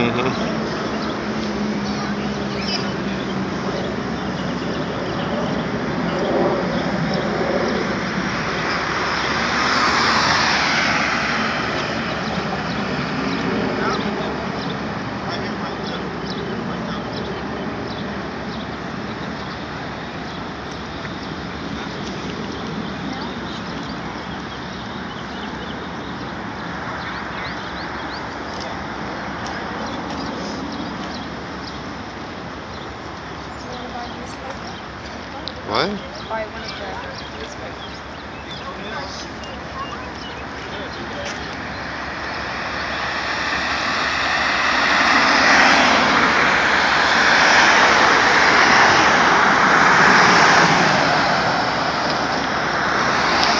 Mm-hmm. What? By one of the newspapers.